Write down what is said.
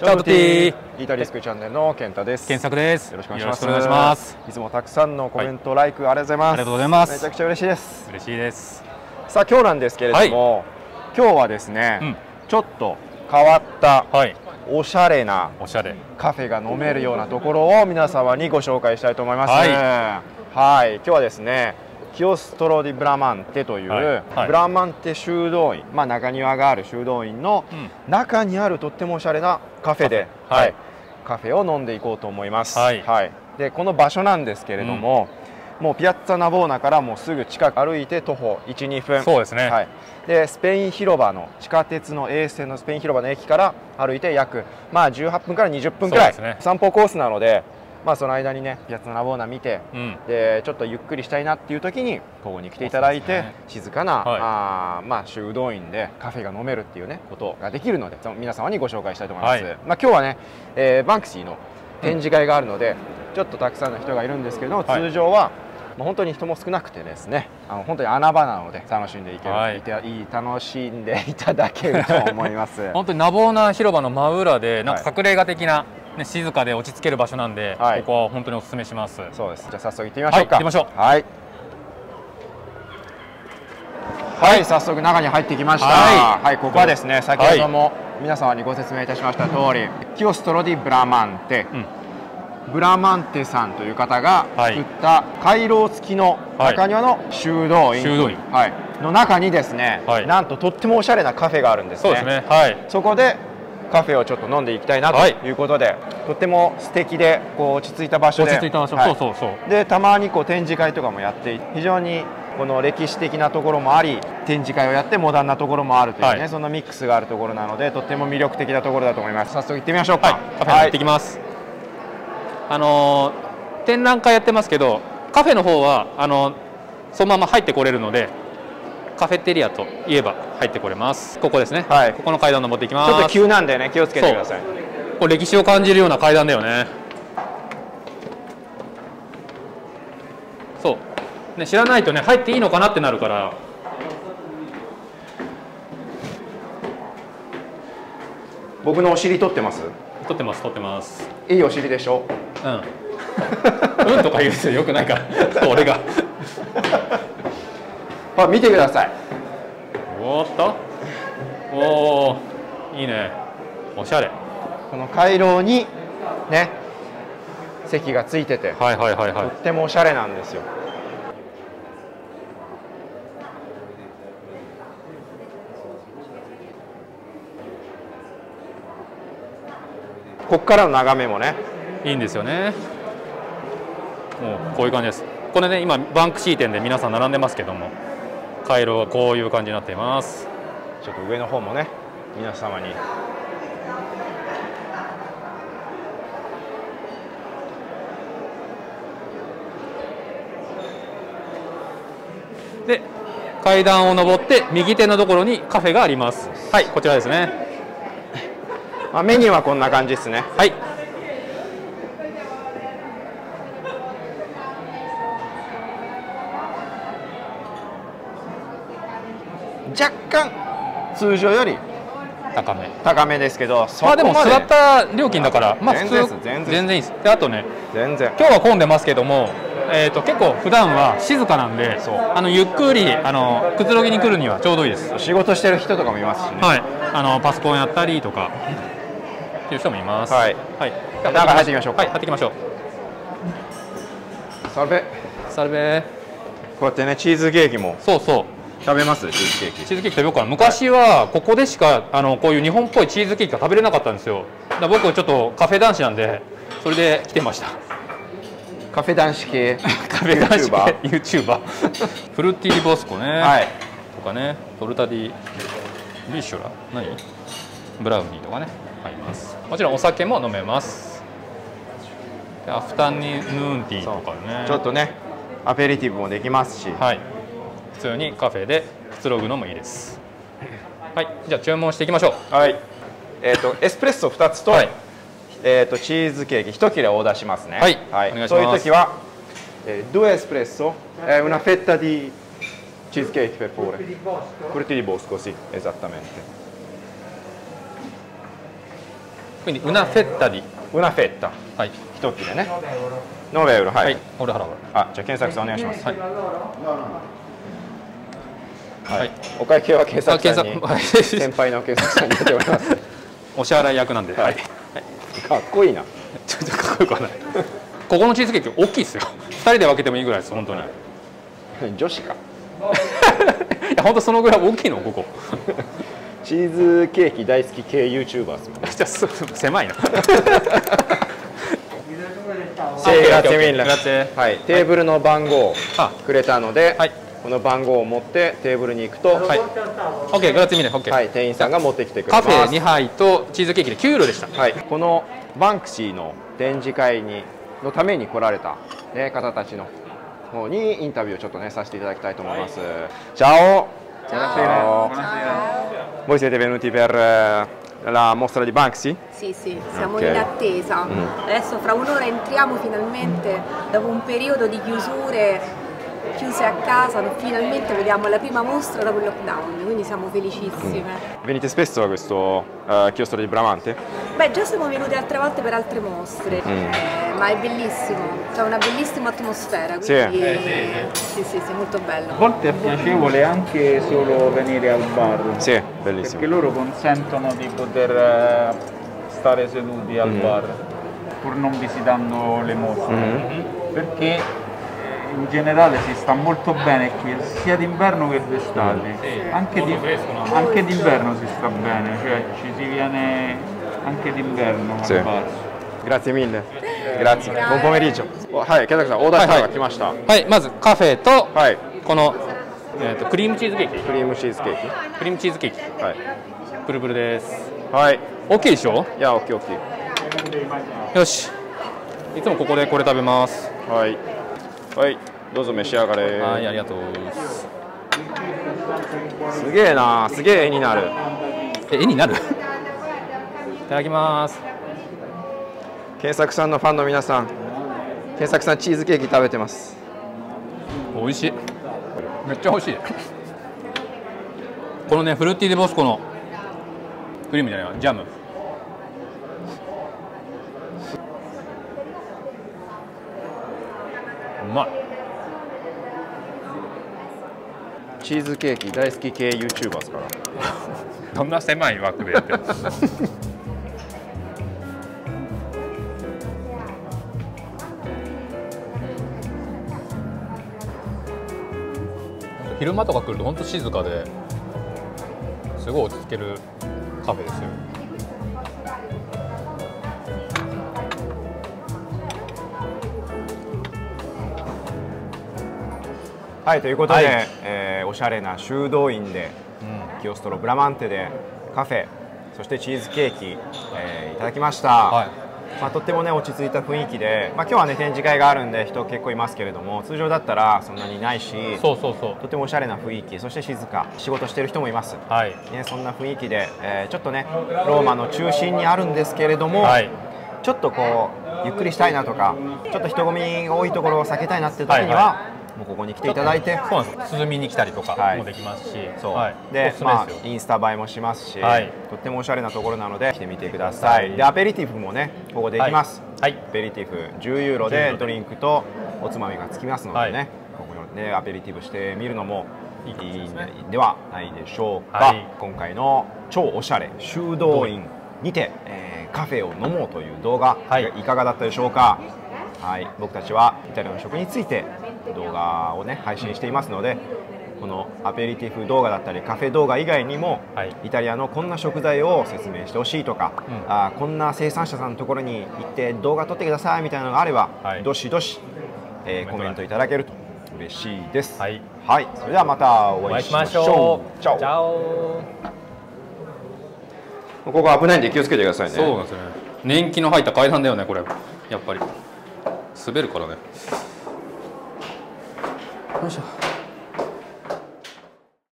チャオトティイタリスクチャンネルの健太です。検索ですよろしくお願いします。いしますいつもたくさんのコメント、ライクありがとうございます。ありがとうございますめちゃくちゃ嬉しいです。嬉しいですさあ今日なんですけれども、今日はですね、うんちょっと変わったはいおしゃれなおしゃれカフェが飲めるようなところを皆様にご紹介したいと思います。ははい今日はですね。キオストロディブラマンテという、はい。はい。ブラマンテ修道院、まあ、中庭がある修道院のうん。中にあるとってもおしゃれなカフェで、カフェ。はい。カフェを飲んでいこうと思います。はい。でこの場所なんですけれども、もうピアッツァナボーナからもうすぐ近く歩いて徒歩1、2分。そうですね。はい、でスペイン広場の地下鉄の A 線のスペイン広場の駅から歩いて約、まあ、18分から20分くらい、ね。散歩コースなので、まあ、その間にねピアッツァナボーナ見てうん。でちょっとゆっくりしたいなっていう時にここに来ていただいて、ね。静かな、はい。あーまあ、修道院でカフェが飲めるっていうねことができるのでその皆様にご紹介したいと思います、はい。まあ、今日はね、えーバンクシーの展示会があるので、ちょっとたくさんの人がいるんですけども、はい。通常はまあ本当に人も少なくてですねあの本当に穴場なので楽しんでいける、はい。いていい楽しんでいただけると思います。本当に多忙な広場の真裏でなんはい。か隠れ家的な、ね、静かで落ち着ける場所なんで、はい。ここは本当にお勧めします。そうです。じゃあ早速行ってみましょうか。はい行ってみましょう。はい。はい、早速中に入ってきました。はい。はい、ここはですね、先ほども皆様にご説明いたしました通り、キオストロディブラマンテ、うん。ブラマンテさんという方がはい。作った回廊付きのはい。中庭の修道院、修道院。はい、の中にですね、はい。なんととってもおしゃれなカフェがあるんですね。そうですね。はい。そこでカフェをちょっと飲んでいきたいなとはい。いうことで、とっても素敵でこう落ち着いた場所で、落ち着いた場所、はい。そうそうそう。でたまにこう展示会とかもやって非常にこの歴史的なところもあり展示会をやってモダンなところもあるというね、はい。そのミックスがあるところなのでとっても魅力的なところだと思います。早速行ってみましょうか。はい。カフェに行ってきます、あのー展覧会やってますけどカフェの方はあのそのまま入ってこれるのでカフェテリアといえば入ってこれます。ここですね、はい。ここの階段登っていきます。ちょっと急なんでね気をつけてください。これ歴史を感じるような階段だよね。そう、ね、知らないとね入っていいのかなってなるから。僕のお尻取ってます？撮ってます撮ってます。いいお尻でしょ？うん。うんとか言う人よくないから。俺があ見てください。おーっとおおいいね。おしゃれ。この回廊にね席がついててはいはいはいはい。とってもおしゃれなんですよ。ここからの眺めもね。いいんですよね。もうこういう感じです。これね今バンクシー店で皆さん並んでますけども回廊はこういう感じになっています。ちょっと上の方もね皆様に。で階段を上って右手のところにカフェがあります。はい。こちらですね。まあ、メニューはこんな感じですね。はい若干通常より高め。高めですけどそまあでも座った料金だからまあ普全然通全然いいです。であとね全然。今日は混んでますけども、えー、と結構普段は静かなんであのゆっくりあのくつろぎに来るにはちょうどいいです。仕事してる人とかもいますしね、はい。あのパソコンやったりとかっていう人もいます。はい。はい、中入ってみましょうか。はい入っていきましょそれでうサルベ。こうやってねチーズケーキも。そうそう食べます？チーズケーキ。チーズケーキ食べようかな。昔はここでしかあのこういう日本っぽいチーズケーキが食べれなかったんですよ。だ僕ちょっとカフェ男子なんでそれで来てました。カフェ男子系。カフェ男子系。YouTuber フルーティーボスコね、はい。とかね。トルタディビッシュラ何？ブラウニーとかね。あります。もちろんお酒も飲めます。でアフタヌーンティーとかね。ちょっとねアペリティブもできますし、はい。普通にカフェでくつろぐのもいいです。はいじゃあ注文していきましょう。はい。えっ、とエスプレッソ2つと,、はい。えー、とチーズケーキ1切れオーダーしますね。はい。お願いします。そういう時は、えー、due espresso eh, una fetta di cheesecake per favore frutti di bosco sì esattamente quindi una fetta di ウナフェッタはい。一切れね。9エウロ。はい、はい。俺払う。あじゃあ検索さんお願いします。はいはい。お会計は検索さんに先輩の検索さんに出ております。お支払い役なんで、はい。かっこいいな。ちょっとかっこよくはない。ここのチーズケーキ大きいですよ。2人で分けてもいいぐらいです本当に。い女子か。や本当そのぐらい大きいのここ。チーズケーキ大好き系 YouTuber ですもんね。じゃあす狭いな。テミンラグラッツェはい、テーブルの番号くれたので、はいこの番号を持ってテーブルに行くと、はい、店員さんが持ってきてくれます。カフェ2杯とチーズケーキで9ユでした、このバンクシーの展示会にのために来られた、方たちの方にインタビューをちょっとねさせていただきたいと思います、はい、チャオ。チャオ。チャオ。チャオチャオチャオ La mostra di Banksy? Sì, sì, siamo okay. in attesa. Mm. Adesso fra un'ora ーレ chiuse a casa, finalmente vediamo la prima mostra dopo il lockdown, quindi siamo felicissime. Venite spesso a questo eh, chiostro di Bramante? Beh, già siamo venute altre volte per altre mostre, eh, ma è bellissimo, c'è una bellissima atmosfera, Sì. quindi sì, sì, sì, molto bello. A volte è piacevole anche solo venire al bar. Sì, bellissimo. Perché loro consentono di poter eh, stare seduti al bar pur non visitando le mostre. Perché eh, in generale si sta molto bene qui, sia d'inverno che d'estate. Anche, di- anche d'inverno si sta bene, cioè ci si viene anche d'inverno Sì. al bar. Grazie mille. Grazie. Buon pomeriggio. おはい、ケタさん、オーダーしたのが来ました。はい。はいまずカフェとこの、えー、とクリームチーズケーキクリームチーズケーキ。クリームチーズケーキはい。プルプルですはい。大きいでしょいや、オッケーオッケー。よしいつもここでこれ食べますはい。はい。どうぞ召し上がれ。はいありがとうすげえな、すげえ絵になる。え絵になる？いただきます検索さんのファンの皆さん、検索さんチーズケーキ食べてます。美味しいめっちゃ美味しいこのねフルーティーデボスコのクリームじゃないわジャムうまい。チーズケーキ大好き系 YouTuber ですから。どんな狭い枠でやってる 昼間とか来ると本当静かですごい落ち着けるカフェですよはい、ということで、はい。えーおしゃれな修道院で、キオストロブラマンテでカフェ、そしてチーズケーキ、えーいただきました。はい。まあ、とってもね落ち着いた雰囲気で、まあ、今日はね展示会があるんで人結構いますけれども通常だったらそんなにいないしそうそうそう。とてもおしゃれな雰囲気そして静か仕事してる人もいます、はい。ね、そんな雰囲気で、えーちょっとねローマの中心にあるんですけれども、はい。ちょっとこうゆっくりしたいなとかちょっと人混みが多いところを避けたいなっていう時には、はいもうここに来ていただいて。そうなんです。涼みに来たりとかはい。もできますし、そう、はい、でまあインスタ映えもしますし、はい。とってもおしゃれなところなので来てみてください、はい。でアペリティフもねここできます、はい。アペリティフ10ユーロ10ユーロで。でドリンクとおつまみがつきますのでね、はい。ここでアペリティフしてみるのもいいんではないでしょうか、はい。今回の超おしゃれ修道院にて、えーカフェを飲もうという動画、はい。いかがだったでしょうか？はい、僕たちはイタリアの食について動画をね配信していますのでこのアペリティフ動画だったりカフェ動画以外にも、はい。イタリアのこんな食材を説明してほしいとか、うん。あーこんな生産者さんのところに行って動画撮ってくださいみたいなのがあれば、はい。どしどし、えーコメント。いただけると嬉しいです。はい、はい、それではまたおお会いしましょょうう。チャオ。ここ危ないんで気をつけてくださいね。そうなんですよね。年季の入った階段だよねこれ。やっぱり滑るからね。よいしょ。